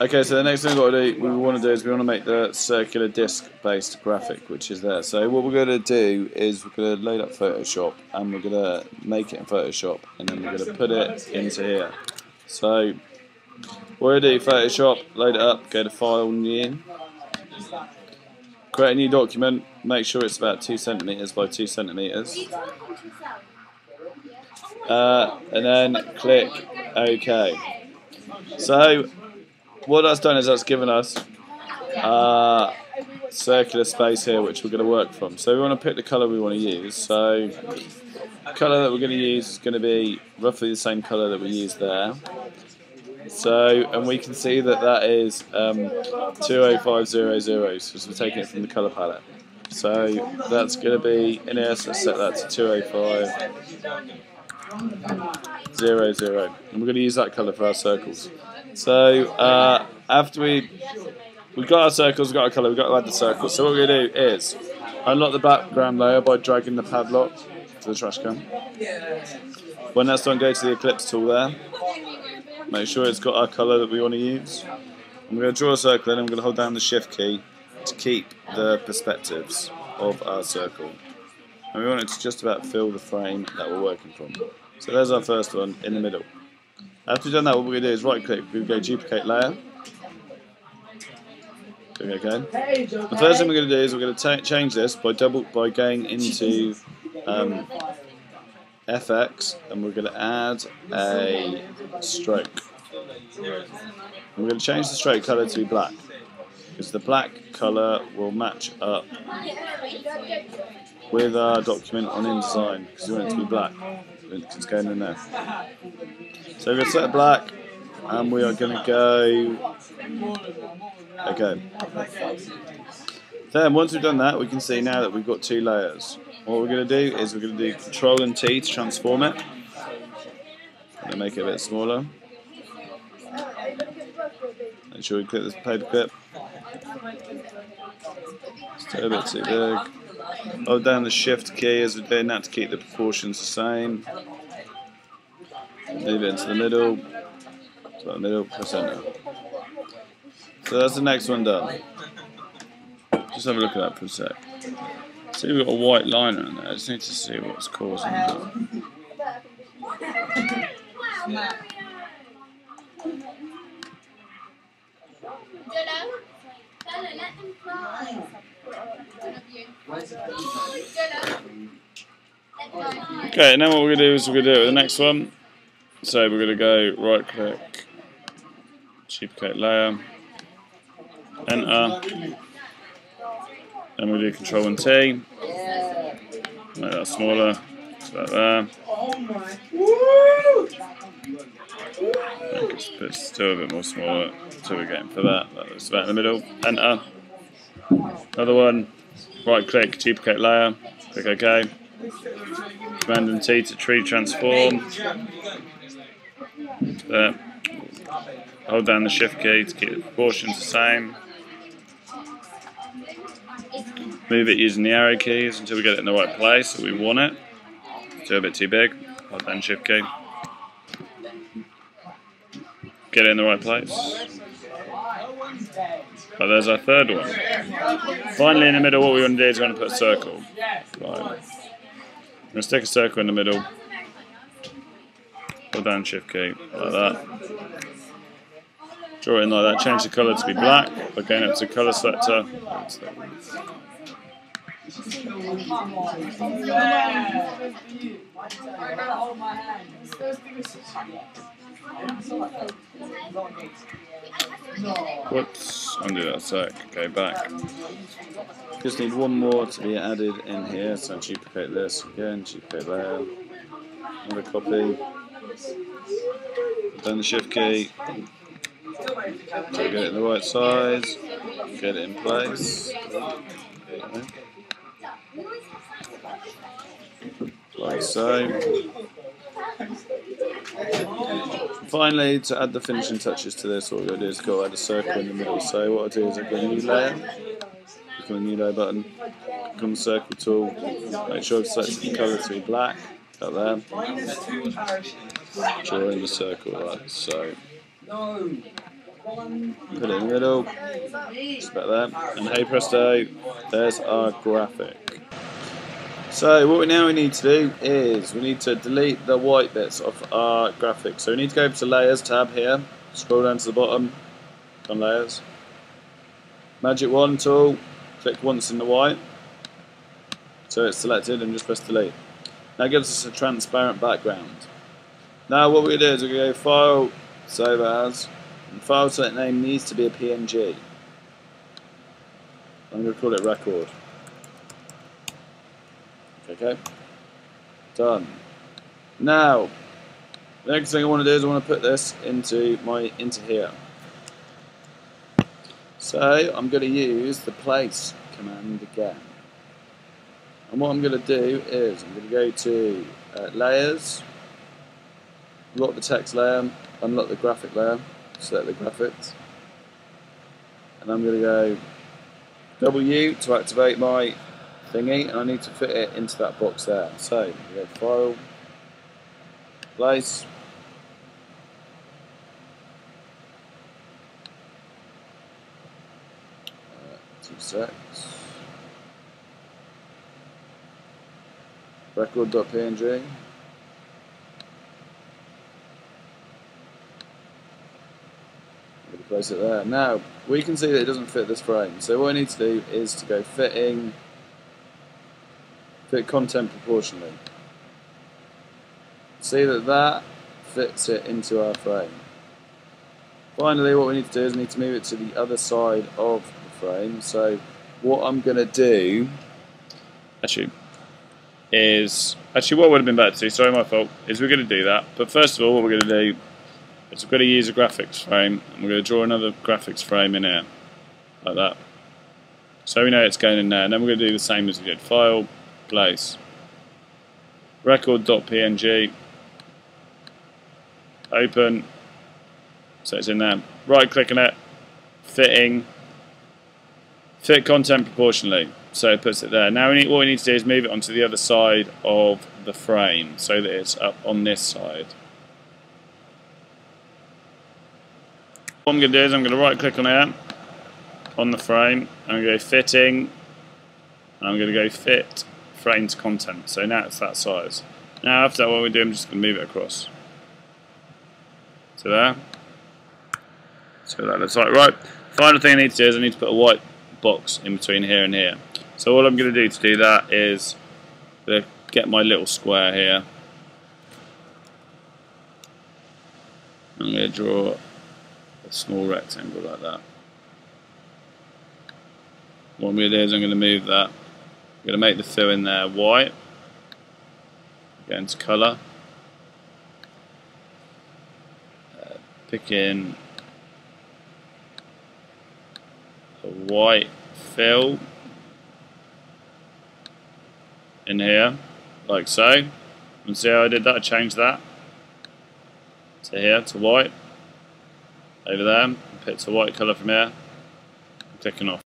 Okay, so the next thing we've got to do, we want to do is we want to make the circular disc-based graphic, which is there. So what we're going to do is we're going to load up Photoshop, and we're going to make it in Photoshop, and then we're going to put it into here. So we're going to do, Photoshop, load it up, go to File, New, create a new document, make sure it's about 2 centimeters by 2 centimeters, uh, and then click OK. So what that's done is that's given us uh, circular space here which we're going to work from. So we want to pick the colour we want to use. So the colour that we're going to use is going to be roughly the same colour that we used there. So, and we can see that that is um, 20500, so we're taking it from the colour palette. So that's going to be in here, so let's set that to 205 zero zero and we're going to use that colour for our circles so uh, after we we've got our circles we've got our colour we've got add the circles so what we're to do is unlock the background layer by dragging the padlock to the trash can. When that's done go to the ellipse tool there. Make sure it's got our colour that we want to use. I'm going to draw a circle and I'm going to hold down the shift key to keep the perspectives of our circle. And we want it to just about fill the frame that we're working from. So there's our first one in the middle. After we've done that, what we're going to do is right click, we go duplicate layer. Click OK. The first thing we're going to do is we're going to change this by double by going into um, FX and we're going to add a stroke. And we're going to change the stroke colour to be black because the black colour will match up with our document on InDesign because we want it to be black. It's going in there. So we're going to set it black and we are going to go. Okay. Then once we've done that, we can see now that we've got two layers. What we're going to do is we're going to do Control and T to transform it. And make it a bit smaller. Make sure we click this paper clip. It's a bit too big. Hold down the shift key as we're doing that to keep the proportions the same. Move it into the middle. To the middle, press enter. So that's the next one done. Just have a look at that for a sec. See we've got a white line on there. I just need to see what's causing that. Okay, and then what we're going to do is we're going to do it with the next one. So we're going to go right click, duplicate layer, enter, then we do control and T, make that smaller, like there. It's still a bit more smaller until we're getting for that. That's about in the middle. Enter. Another one. Right click, duplicate layer. Click OK. Command and T to free transform. There. Hold down the shift key to keep the proportions the same. Move it using the arrow keys until we get it in the right place that we want it. Still a bit too big. Hold down shift key. Get it in the right place. But there's our third one. Finally, in the middle, what we want to do is we want to put a circle. Right. I'm going to stick a circle in the middle. Hold down shift key, like that. Draw it in like that. Change the colour to be black by going up to colour selector. Whoops, undo that sec, go back. Just need one more to be added in here, so duplicate this again, duplicate there, another copy, down the shift key, so get it the right size, get it in place, like so. Finally, to add the finishing touches to this, what we're going to do is go add a circle in the middle. So what I do is I go new layer, click on the new layer button, the circle tool, make sure I've selected the colour to be black, out there, draw in the circle like so. Put it in the middle. Just about there. And hey presto, there's our graphic. So what we now need to do is we need to delete the white bits of our graphic. So we need to go to Layers tab here, scroll down to the bottom, on Layers. Magic Wand tool, click once in the white. So it's selected and just press delete. That gives us a transparent background. Now what we're going to do is we're going to go File, Save As, and file select name needs to be a PNG. I'm going to call it Record. Okay. Done. Now, the next thing I want to do is I want to put this into my into here. So I'm going to use the place command again. And what I'm going to do is I'm going to go to uh, layers, lock the text layer, unlock the graphic layer, select the graphics, and I'm going to go W to activate my thingy and I need to fit it into that box there. So we go file, place, record.png. place it there. Now, we can see that it doesn't fit this frame. So what I need to do is to go fitting fit content proportionally. See that that fits it into our frame. Finally what we need to do is we need to move it to the other side of the frame. So what I'm going to do actually is actually what would have been better to do, sorry my fault, is we're going to do that. But first of all what we're going to do is we're going to use a graphics frame and we're going to draw another graphics frame in here like that. So we know it's going in there and then we're going to do the same as we did. File, place. Record.png. Open. So it's in there. Right click on it. Fitting. Fit content proportionally. So it puts it there. Now we need, what we need to do is move it onto the other side of the frame so that it's up on this side. What I'm going to do is I'm going to right click on it on the frame. I'm going to go fitting. I'm going to go fit framed content. So now it's that size. Now after that what we do, I'm just going to move it across. So there. So that looks like right. Final thing I need to do is I need to put a white box in between here and here. So all I'm going to do to do that is get my little square here. I'm going to draw a small rectangle like that. What I'm going to do is I'm going to move that I'm going to make the fill in there white. Go into colour. Uh, pick in a white fill in here, like so. And see how I did that? I changed that to here to white. Over there, pick the white colour from here. I'm clicking off.